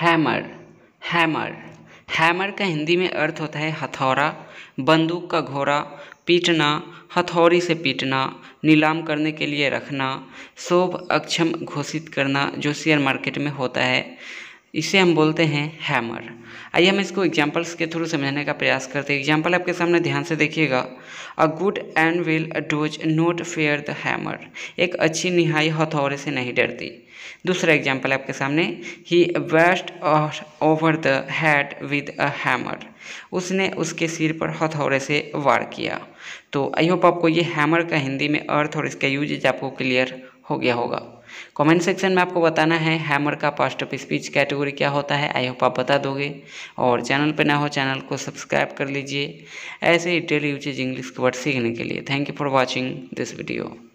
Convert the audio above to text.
Hammer hammer. Hammer का हिंदी में अर्थ होता है हथौरा, बंदूक का घोड़ा, पीटना, हथौड़ी से पीटना, नीलाम करने के लिए रखना, शोभ अक्षम घोषित करना, जो शेयर मार्केट में होता है। इसे हम बोलते हैं हैमर। आइए हम इसको एग्जाम्पल्स के थ्रू समझने का प्रयास करते हैं। एग्ज़ाम्पल आपके सामने ध्यान से देखिएगा। A good anvil does not fear the hammer एक अच्छी निहाई हथौड़े से नहीं डरती। दूसरा एग्ज़ाम्पल आपके सामने। He waste over the head with a hammer उसने उसके सिर पर हथौड़े से वार किया। तो आई होप आपको ये हैमर का हिंदी में अर्थ और इसका यूज़ आपको क्लियर हो गया होगा। कमेंट सेक्शन में आपको बताना है हैमर का पास्ट ऑफ़ स्पीच कैटेगरी क्या होता है आई होप आप बता दोगे। और चैनल पर ना हो चैनल को सब्सक्राइब कर लीजिए। ऐसे ही डेली यूजेज इंग्लिश के वर्ड सीखने के लिए। Thank you for watching this video